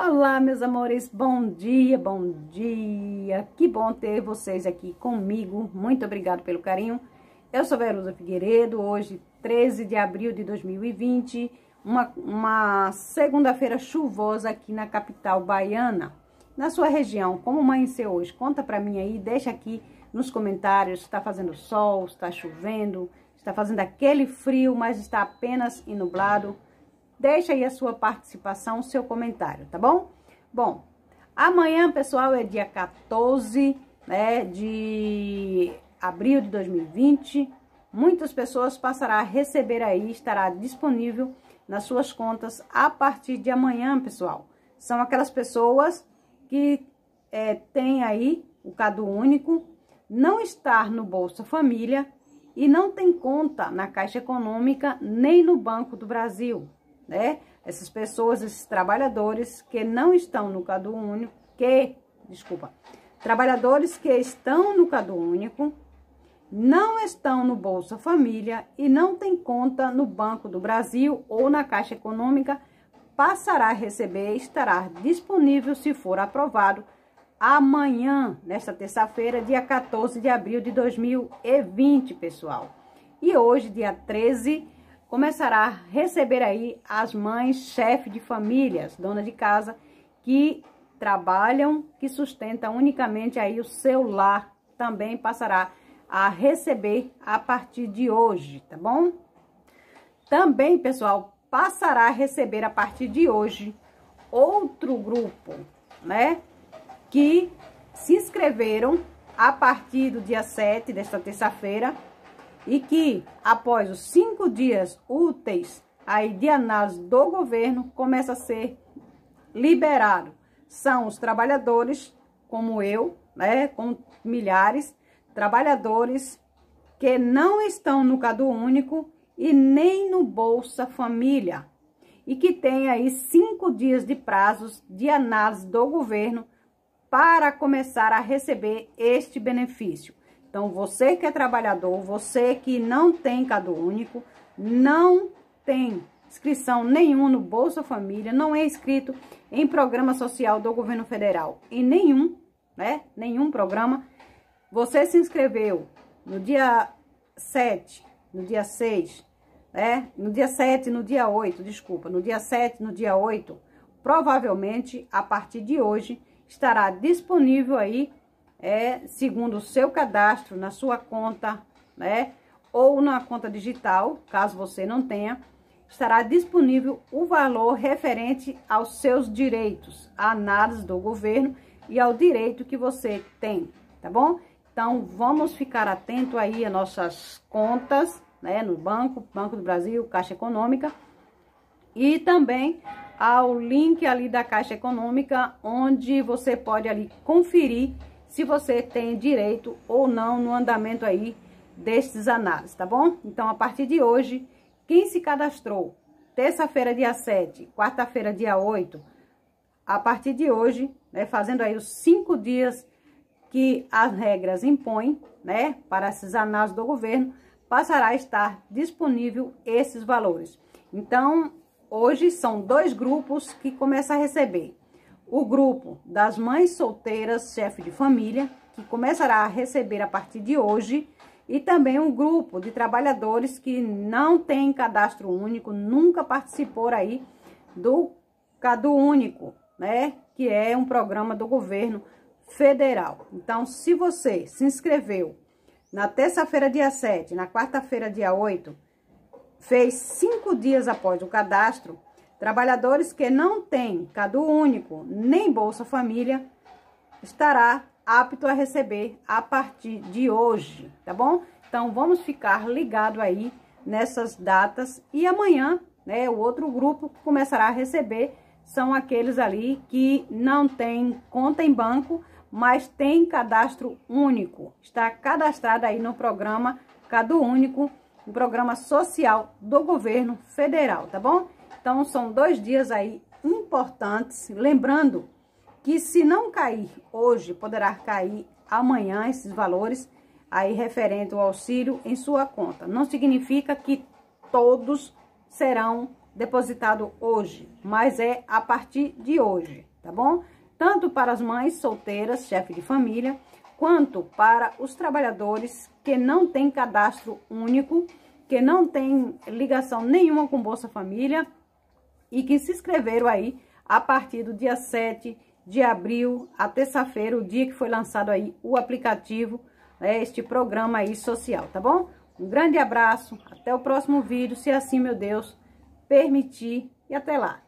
Olá, meus amores, bom dia, bom dia. Que bom ter vocês aqui comigo. Muito obrigado pelo carinho. Eu sou Verusa Figueiredo, hoje 13 de abril de 2020, uma, uma segunda-feira chuvosa aqui na capital baiana. Na sua região, como amanheceu hoje? Conta pra mim aí, deixa aqui nos comentários, está fazendo sol, está chovendo, está fazendo aquele frio, mas está apenas nublado. Deixa aí a sua participação, o seu comentário, tá bom? Bom, amanhã, pessoal, é dia 14 né, de abril de 2020. Muitas pessoas passarão a receber aí, estará disponível nas suas contas a partir de amanhã, pessoal. São aquelas pessoas que é, têm aí o Cadu Único, não estar no Bolsa Família e não tem conta na Caixa Econômica nem no Banco do Brasil né? Essas pessoas, esses trabalhadores que não estão no Cadu Único, que, desculpa, trabalhadores que estão no Cadu Único, não estão no Bolsa Família e não tem conta no Banco do Brasil ou na Caixa Econômica, passará a receber, estará disponível se for aprovado amanhã, nesta terça-feira, dia 14 de abril de 2020, pessoal. E hoje, dia 13 começará a receber aí as mães chefe de famílias, dona de casa, que trabalham, que sustentam unicamente aí o seu lar, também passará a receber a partir de hoje, tá bom? Também, pessoal, passará a receber a partir de hoje outro grupo, né? Que se inscreveram a partir do dia 7 desta terça-feira e que, após os cinco dias úteis aí de análise do governo, começa a ser liberado. São os trabalhadores, como eu, né, como milhares, trabalhadores que não estão no Cadu Único e nem no Bolsa Família, e que tem aí cinco dias de prazos de análise do governo para começar a receber este benefício. Então, você que é trabalhador, você que não tem Cadu Único, não tem inscrição nenhuma no Bolsa Família, não é inscrito em programa social do governo federal, em nenhum, né? Nenhum programa. Você se inscreveu no dia 7, no dia 6, né? No dia 7, no dia 8, desculpa, no dia 7, no dia 8, provavelmente a partir de hoje estará disponível aí é segundo o seu cadastro na sua conta, né? Ou na conta digital, caso você não tenha, estará disponível o valor referente aos seus direitos, a análise do governo e ao direito que você tem, tá bom? Então, vamos ficar atento aí às nossas contas, né, no banco, Banco do Brasil, Caixa Econômica, e também ao link ali da Caixa Econômica, onde você pode ali conferir se você tem direito ou não no andamento aí destes análises, tá bom? Então, a partir de hoje, quem se cadastrou terça-feira, dia 7, quarta-feira, dia 8, a partir de hoje, né, fazendo aí os cinco dias que as regras impõem, né, para esses análises do governo, passará a estar disponível esses valores. Então, hoje são dois grupos que começam a receber o grupo das mães solteiras, chefe de família, que começará a receber a partir de hoje, e também um grupo de trabalhadores que não tem cadastro único, nunca participou aí do Cadu Único, né? Que é um programa do governo federal. Então, se você se inscreveu na terça-feira, dia 7, na quarta-feira, dia 8, fez cinco dias após o cadastro, Trabalhadores que não têm Cadu Único nem Bolsa Família estará apto a receber a partir de hoje, tá bom? Então, vamos ficar ligado aí nessas datas e amanhã, né, o outro grupo começará a receber são aqueles ali que não tem conta em banco, mas tem cadastro único. Está cadastrado aí no programa Cadu Único, um programa social do governo federal, tá bom? Então, são dois dias aí importantes. Lembrando que se não cair hoje, poderá cair amanhã esses valores aí referente ao auxílio em sua conta. Não significa que todos serão depositados hoje, mas é a partir de hoje. tá bom? Tanto para as mães solteiras, chefe de família, quanto para os trabalhadores que não têm cadastro único, que não têm ligação nenhuma com Bolsa Família e que se inscreveram aí a partir do dia 7 de abril, a terça-feira, o dia que foi lançado aí o aplicativo, né, este programa aí social, tá bom? Um grande abraço, até o próximo vídeo, se assim, meu Deus, permitir, e até lá.